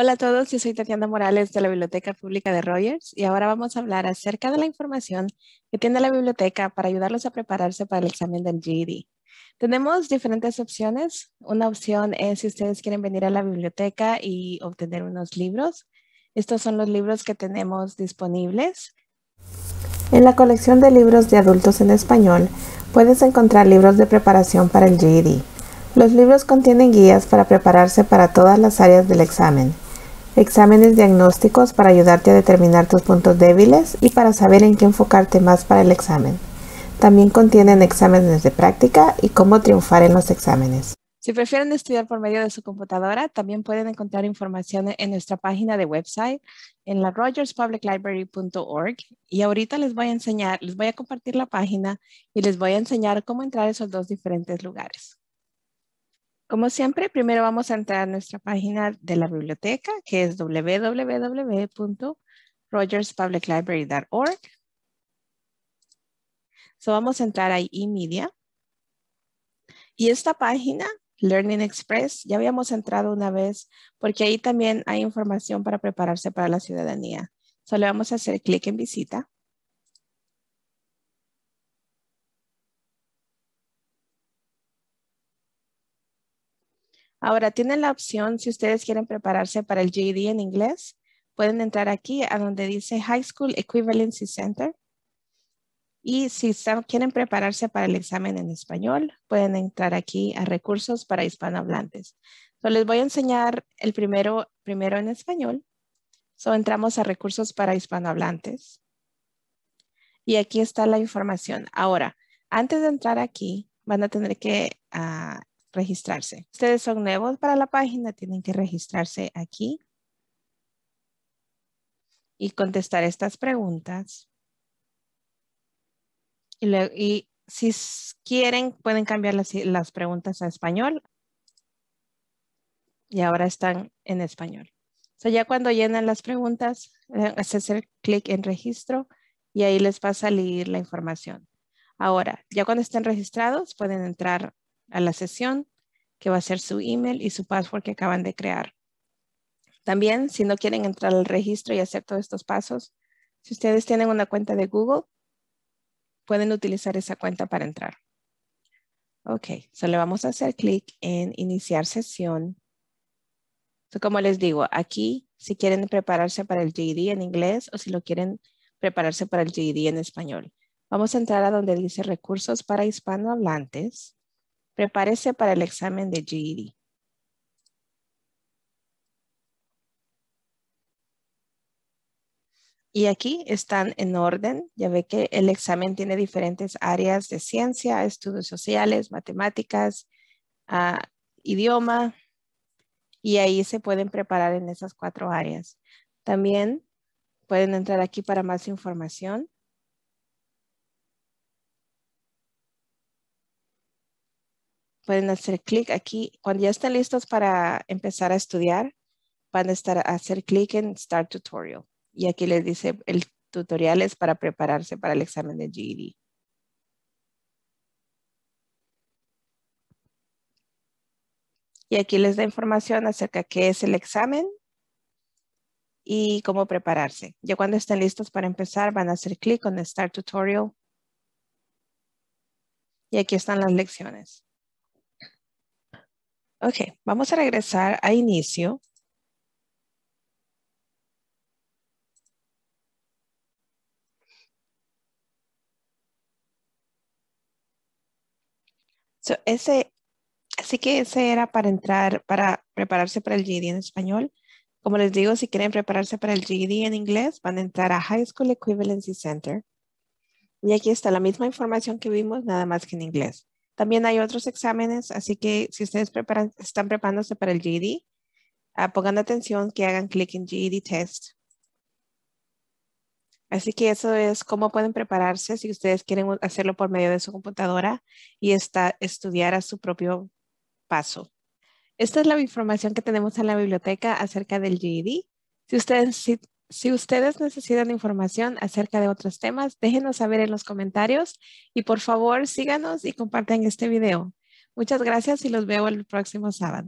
Hola a todos, yo soy Tatiana Morales de la Biblioteca Pública de Rogers y ahora vamos a hablar acerca de la información que tiene la biblioteca para ayudarlos a prepararse para el examen del GED. Tenemos diferentes opciones. Una opción es si ustedes quieren venir a la biblioteca y obtener unos libros. Estos son los libros que tenemos disponibles. En la colección de libros de adultos en español puedes encontrar libros de preparación para el GED. Los libros contienen guías para prepararse para todas las áreas del examen, exámenes diagnósticos para ayudarte a determinar tus puntos débiles y para saber en qué enfocarte más para el examen. También contienen exámenes de práctica y cómo triunfar en los exámenes. Si prefieren estudiar por medio de su computadora, también pueden encontrar información en nuestra página de website en la rogerspubliclibrary.org y ahorita les voy a enseñar, les voy a compartir la página y les voy a enseñar cómo entrar a esos dos diferentes lugares. Como siempre, primero vamos a entrar a nuestra página de la biblioteca, que es www.rogerspubliclibrary.org. So vamos a entrar a eMedia. Y esta página, Learning Express, ya habíamos entrado una vez porque ahí también hay información para prepararse para la ciudadanía. Solo vamos a hacer clic en visita. Ahora tienen la opción, si ustedes quieren prepararse para el GED en inglés, pueden entrar aquí a donde dice High School Equivalency Center. Y si quieren prepararse para el examen en español, pueden entrar aquí a recursos para hispanohablantes. So, les voy a enseñar el primero, primero en español. So, entramos a recursos para hispanohablantes. Y aquí está la información. Ahora, antes de entrar aquí, van a tener que uh, registrarse. Ustedes son nuevos para la página, tienen que registrarse aquí y contestar estas preguntas. Y, si quieren, pueden cambiar las, preguntas a español. Y ahora están en español. So ya cuando llenan las preguntas, eh, hacer clic en registro y ahí les va a salir la información. Ahora, ya cuando estén registrados, pueden entrar a la sesión, que va a ser su email y su password que acaban de crear. También, si no quieren entrar al registro y hacer todos estos pasos, si ustedes tienen una cuenta de Google, pueden utilizar esa cuenta para entrar. Ok, solo vamos a hacer clic en iniciar sesión. como les digo, aquí si quieren prepararse para el GED en inglés o si lo quieren prepararse para el GED en español. Vamos a entrar a donde dice recursos para hispanohablantes. Prepárese para el examen de GED. Y aquí están en orden. Ya ve que el examen tiene diferentes áreas de ciencia, estudios sociales, matemáticas, ah, idioma. Y ahí se pueden preparar en esas cuatro áreas. También pueden entrar aquí para más información. Pueden hacer clic aquí. Cuando ya estén listos para empezar a estudiar, van a estar a hacer clic en Start Tutorial. Y aquí les dice el tutorial es para prepararse para el examen de GED. Y aquí les da información acerca de qué es el examen y cómo prepararse. Ya cuando estén listos para empezar, van a hacer clic en Start Tutorial. Y aquí están las lecciones. Ok, vamos a regresar a inicio. ese, así que ese era para entrar, para prepararse para el GED en español. Como les digo, si quieren prepararse para el GED en inglés, van a entrar a High School Equivalency Center. Y aquí está la misma información que vimos, nada más que en inglés. También hay otros exámenes, así que si ustedes están preparándose para el GED, ah, pongan atención que hagan clic en GED Test. Así que eso es cómo pueden prepararse si ustedes quieren hacerlo por medio de su computadora y estudiar a su propio paso. Esta es la información que tenemos en la biblioteca acerca del GED. Si ustedes, si ustedes necesitan información acerca de otros temas, déjenos saber en los comentarios y por favor síganos y compartan este video. Muchas gracias y los veo el próximo sábado.